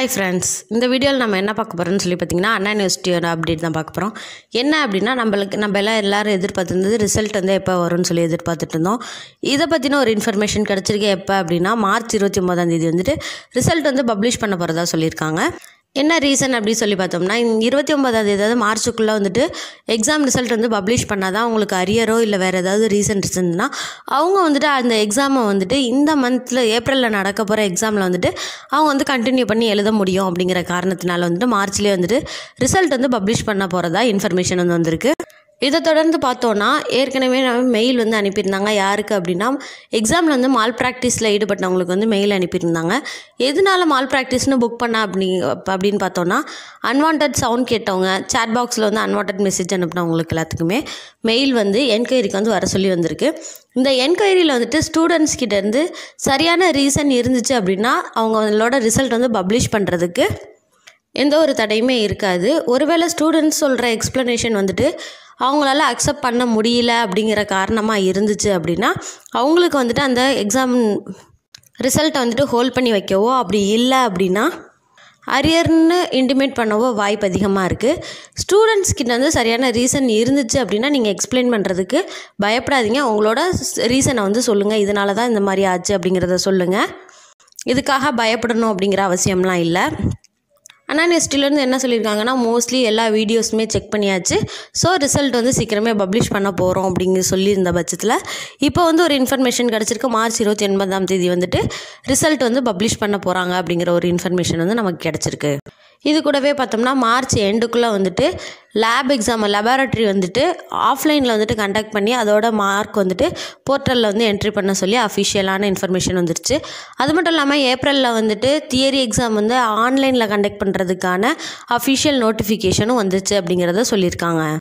Hi friends இந்த வீடியோவில் நம்ம என்ன பார்க்க போகிறோம்னு சொல்லி பார்த்தீங்கன்னா அண்ணா யூனிவர்சிட்டியோட அப்டேட் தான் பார்க்க போகிறோம் என்ன அப்படின்னா நம்மளுக்கு நம்ம எல்லாம் எல்லோரும் எதிர்பார்த்துருந்தது ரிசல்ட் வந்து எப்போ வரும்னு சொல்லி எதிர்பார்த்துட்டு இருந்தோம். இதை பற்றின ஒரு இன்ஃபர்மேஷன் கிடச்சிருக்கு எப்போ அப்படின்னா மார்ச் இருபத்தி ஒம்போதாம் தேதி வந்துட்டு ரிசல்ட் வந்து பப்ளிஷ் பண்ண போகிறதா சொல்லியிருக்காங்க. என்ன ரீசன் அப்படின்னு சொல்லி பார்த்தோம்னா இருபத்தி ஒன்பதாவது ஏதாவது மார்ச்சுக்குள்ளே வந்துட்டு எக்ஸாம் ரிசல்ட் வந்து பப்ளிஷ் பண்ணால் தான் அவங்களுக்கு அரியரோ இல்லை வேறு ஏதாவது ரீசன் இருந்ததுன்னா அவங்க வந்துட்டு அந்த எக்ஸாமை வந்துட்டு இந்த மந்தில் ஏப்ரலில் நடக்க போகிற எக்ஸாமில் வந்துட்டு அவங்க வந்து கண்டினியூ பண்ணி எழுத முடியும் அப்படிங்கிற காரணத்தினால வந்துட்டு மார்ச்லேயே வந்துட்டு ரிசல்ட் வந்து பப்ளிஷ் பண்ண போகிறதா இன்ஃபர்மேஷன் வந்து வந்திருக்கு. இதை தொடர்ந்து பார்த்தோன்னா ஏற்கனவே நம்ம மெயில் வந்து அனுப்பியிருந்தாங்க. யாருக்கு அப்படின்னா எக்ஸாமில் வந்து மால் ப்ராக்டிஸில் ஈடுபட்டவங்களுக்கு வந்து மெயில் அனுப்பியிருந்தாங்க. எதனால மால் ப்ராக்டிஸ்னு புக் பண்ண அப்படி அப்படின்னு பார்த்தோன்னா அன்வான்ட் சவுண்ட் கேட்டவங்க சேட் பாக்ஸில் வந்து அன்வான்ட் மெசேஜ் அனுப்பினவங்களுக்கு எல்லாத்துக்குமே மெயில் வந்து என்கொயரிக்கு வந்து வர சொல்லி வந்திருக்கு. இந்த என்கொயரியில் வந்துட்டு ஸ்டூடெண்ட்ஸ் கிட்டேருந்து சரியான ரீசன் இருந்துச்சு அப்படின்னா அவங்களோட ரிசல்ட் வந்து பப்ளிஷ் பண்ணுறதுக்கு எந்த ஒரு தடையுமே இருக்காது. ஒருவேளை ஸ்டூடெண்ட்ஸ் சொல்கிற எக்ஸ்ப்ளனேஷன் வந்துட்டு அவங்களால அக்செப்ட் பண்ண முடியல அப்படிங்கிற காரணமாக இருந்துச்சு அப்படின்னா அவங்களுக்கு வந்துட்டு அந்த எக்ஸாம் ரிசல்ட்டை வந்துட்டு ஹோல்ட் பண்ணி வைக்கவோ அப்படி இல்லை அப்படின்னா அரியர்னு இன்டிமேட் பண்ணவோ வாய்ப்பு அதிகமாக இருக்குது ஸ்டூடெண்ட்ஸ்கிட்ட வந்து சரியான ரீசன் இருந்துச்சு அப்படின்னா நீங்கள் எக்ஸ்பிளைன் பண்ணுறதுக்கு பயப்படாதீங்க. உங்களோட ரீசனை வந்து சொல்லுங்கள் இதனால தான் இந்த மாதிரி ஆச்சு அப்படிங்கிறத சொல்லுங்கள் இதுக்காக பயப்படணும் அப்படிங்கிற அவசியம்லாம் இல்லை. அண்ணா நெஸ்டிலேருந்து என்ன சொல்லியிருக்காங்கன்னா மோஸ்ட்லி எல்லா வீடியோஸுமே செக் பண்ணியாச்சு. ஸோ ரிசல்ட் வந்து சீக்கிரமே பப்ளிஷ் பண்ண போகிறோம் அப்படிங்கிற சொல்லியிருந்த பட்சத்தில் இப்போ வந்து ஒரு இன்ஃபர்மேஷன் கிடச்சிருக்கு. மார்ச் இருபத்தி ஒன்பதாம் தேதி வந்துட்டு ரிசல்ட் வந்து பப்ளிஷ் பண்ண போகிறாங்க அப்படிங்கிற ஒரு இன்ஃபர்மேஷன் வந்து நமக்கு கிடச்சிருக்கு. இது கூடவே பார்த்தோம்னா மார்ச் எண்டுக்குள்ளே வந்துட்டு லேப் எக்ஸாம் லெபார்ட்ரி வந்துட்டு ஆஃப்லைனில் வந்துட்டு கண்டக்ட் பண்ணி அதோட மார்க் வந்துட்டு போர்ட்டலில் வந்து என்ட்ரி பண்ண சொல்லி அஃபிஷியலான இன்ஃபர்மேஷன் வந்துருச்சு. அது மட்டும் இல்லாமல் ஏப்ரலில் வந்துட்டு தியரி எக்ஸாம் வந்து ஆன்லைனில் கண்டக்ட் பண்ணுறதுக்கான அஃபிஷியல் நோட்டிஃபிகேஷனும் வந்துச்சு அப்படிங்கிறத சொல்லியிருக்காங்க.